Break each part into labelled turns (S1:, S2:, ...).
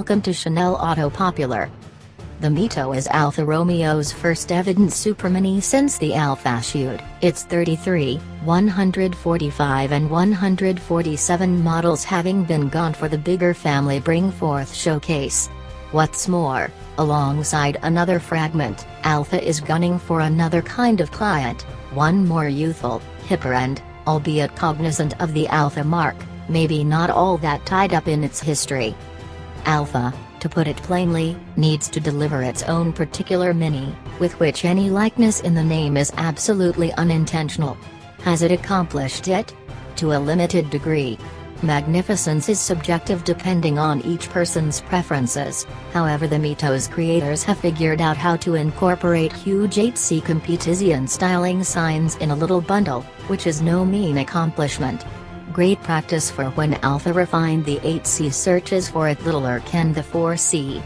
S1: Welcome to Chanel Auto Popular. The Mito is Alfa Romeo's first evidence Supermini since the Alfa. Its 33, 145 and 147 models having been gone for the bigger family bring forth showcase. What's more, alongside another fragment, Alfa is gunning for another kind of client, one more youthful, hipper and, albeit cognizant of the Alfa mark, maybe not all that tied up in its history. Alfa, to put it plainly, needs to deliver its own particular Mini, with which any likeness in the name is absolutely unintentional. Has it accomplished it? To a limited degree. Magnificence is subjective depending on each person's preferences, however the Mito's creators have figured out how to incorporate huge 8C competition styling signs in a little bundle, which is no mean accomplishment. Great practice for when Alfa refined the 8C searches for it littler can the 4C.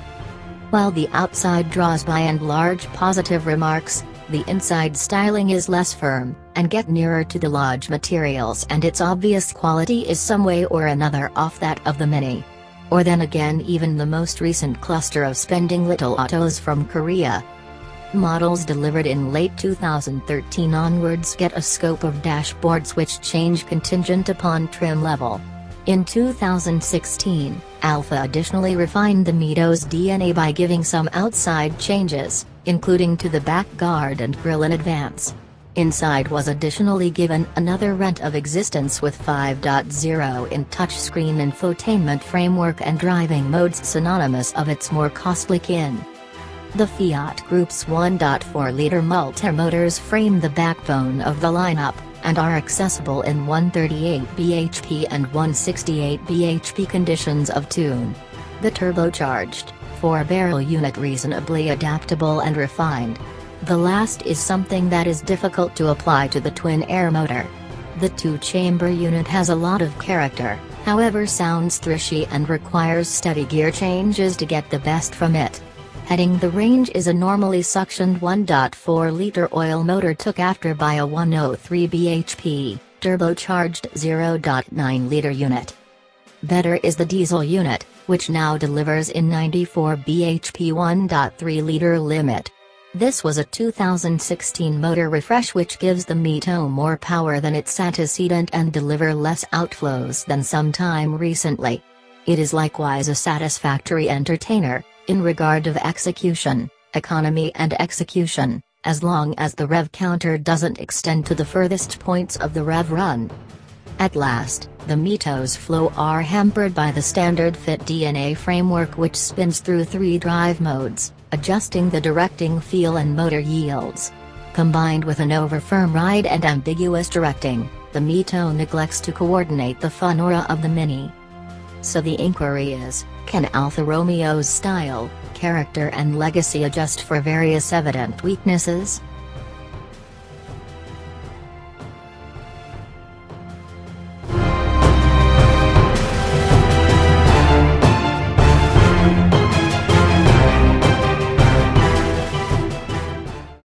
S1: While the outside draws by and large positive remarks, the inside styling is less firm, and get nearer to the Lodge materials and its obvious quality is some way or another off that of the Mini. Or then again even the most recent cluster of spending little autos from Korea, Models delivered in late 2013 onwards get a scope of dashboard switch change contingent upon trim level. In 2016, Alfa additionally refined the Mito's DNA by giving some outside changes, including to the back guard and grille in advance. Inside was additionally given another rent of existence with 5.0 in touchscreen infotainment framework and driving modes synonymous of its more costly kin. The Fiat Group's 1.4-liter multimotors frame the backbone of the lineup, and are accessible in 138 bhp and 168 bhp conditions of tune. The turbocharged, four-barrel unit reasonably adaptable and refined. The last is something that is difficult to apply to the twin-air motor. The two-chamber unit has a lot of character, however sounds thrashy and requires steady gear changes to get the best from it. Heading the range is a normally suctioned 1.4-liter oil motor took after by a 103 bhp, turbocharged 0.9-liter unit. Better is the diesel unit, which now delivers in 94 bhp 1.3-liter limit. This was a 2016 motor refresh which gives the Mito more power than its antecedent and deliver less outflows than some time recently. It is likewise a satisfactory entertainer, in regard of execution, economy and execution, as long as the rev counter doesn't extend to the furthest points of the rev run. At last, the Mito's flow are hampered by the standard fit DNA framework which spins through three drive modes, adjusting the directing feel and motor yields. Combined with an over-firm ride and ambiguous directing, the Mito neglects to coordinate the fun aura of the Mini. So the inquiry is, can Alfa Romeo's style, character and legacy adjust for various evident weaknesses?